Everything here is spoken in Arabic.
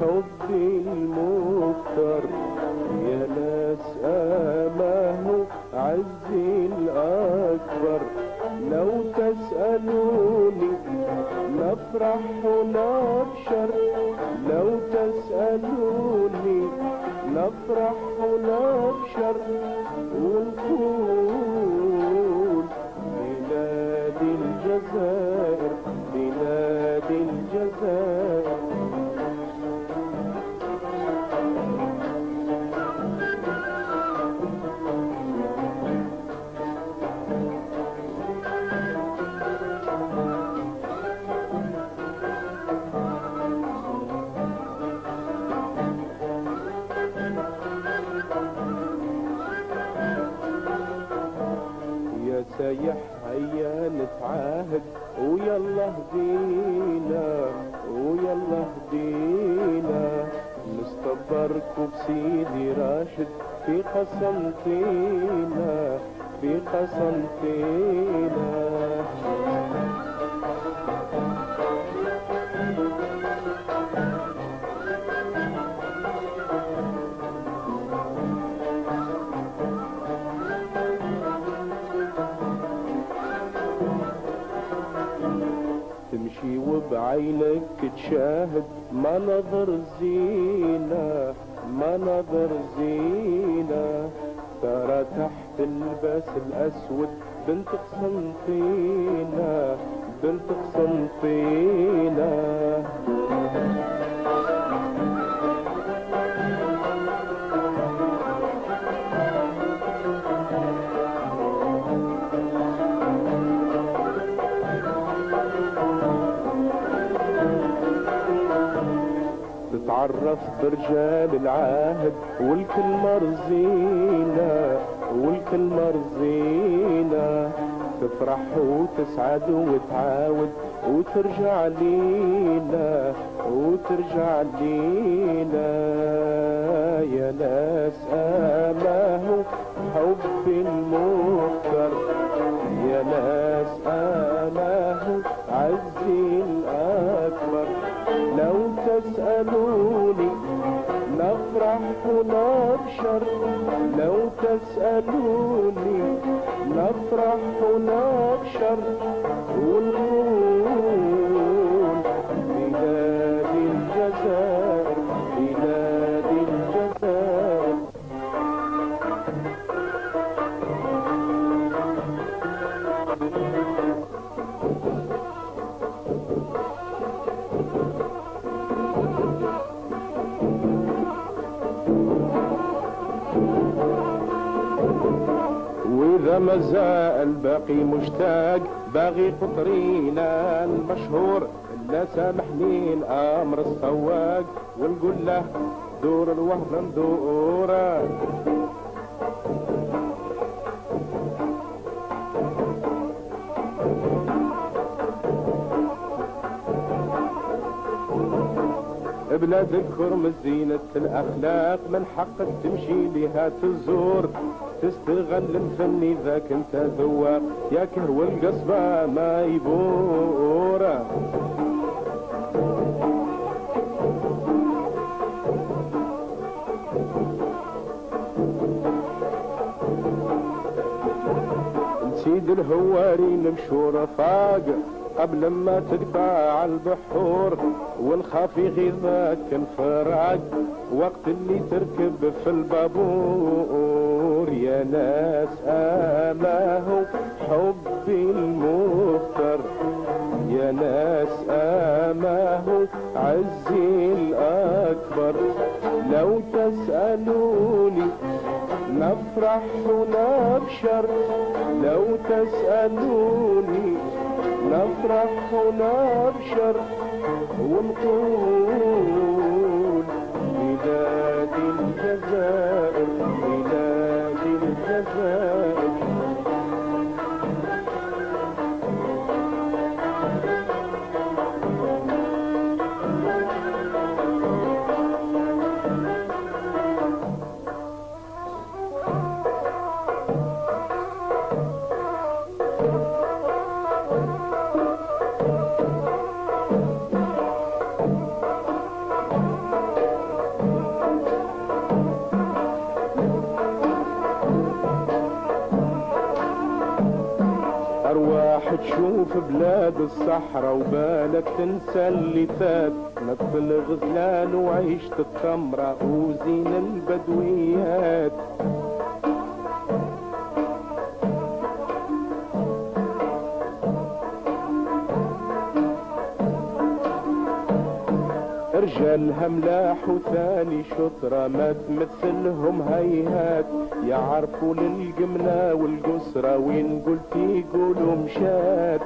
حبي المكتر يا ناس آماه عزي الأكبر. لو تسألوني نفرح ونبشر لو تسألوني نفرح ونبشر ونقول نتعاهد ويلا هدينا ويلا هدينا نستبركوا بسيدي راشد في قسم فينا في قسم وبعينك تشاهد منظر زينة منظر زينة. ترى تحت اللباس الأسود بنت قسنطينة بنت قسنطينة. برجال العهد والكل مرزينة والكل مرزينة تفرح وتسعد وتعاود وترجع لينا وترجع لينا. يا ناس آماه حب المختار يا ناس نفرح ونبشر لو تسألوني نفرح ونبشر ونقول بلاد الجزائر بلاد الجزائر وإذا ما زال باقي مشتاق. باغي قطرينا المشهور. لا سامحني الأمر السواق. ونقول له دور الوهن ندوره بلاد الكرم زينة الأخلاق من حقك تمشي لها تزور. تستغل الفن إذا كنت ذواق يا كهو القصبة ما يبورة سيد الهواري نمشوا رفاق قبل ما تقطع البحور والخافي غيظك انفراق وقت اللي تركب في البابور يا ناس آماه حبي المختار يا ناس آماه عزي الأكبر. لو تسألوني نفرح ونبشر لو تسألوني نفرح ونبشر ونقول بلاد الجزائر بلاد الصحراء وبالك تنسى اللي فات. نط الغزلان وعيشة التمرة وزين البدويات. رجالها ملاح وثاني شطرة ما تمثلهم هيهات. يعرفوا للقمنة والقسرة وين قلت يقولوا مشات.